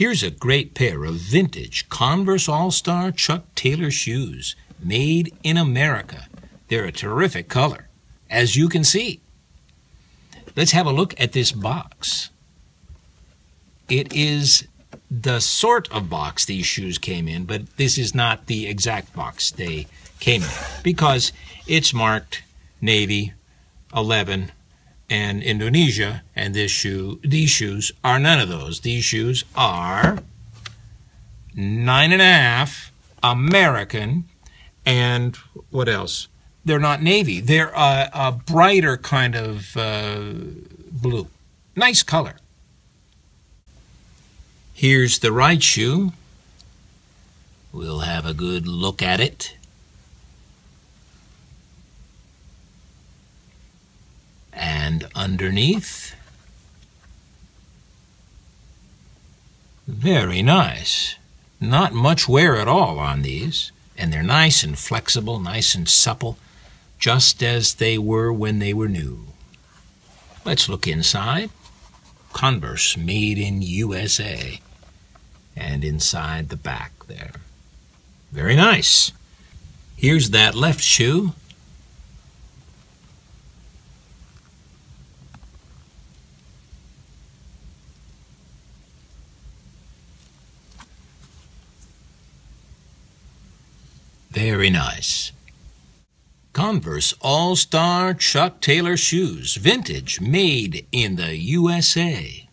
Here's a great pair of vintage Converse All Star Chuck Taylor shoes made in America. They're a terrific color, as you can see. Let's have a look at this box. It is the sort of box these shoes came in, but this is not the exact box they came in because it's marked Navy 11 and Indonesia, and this shoe, these shoes are none of those. These shoes are nine and a half American, and what else? They're not navy. They're a, a brighter kind of uh, blue. Nice color. Here's the right shoe. We'll have a good look at it. And underneath, very nice. Not much wear at all on these, and they're nice and flexible, nice and supple, just as they were when they were new. Let's look inside. Converse made in USA. And inside the back there. Very nice. Here's that left shoe. Very nice. Converse All Star Chuck Taylor Shoes, vintage, made in the USA.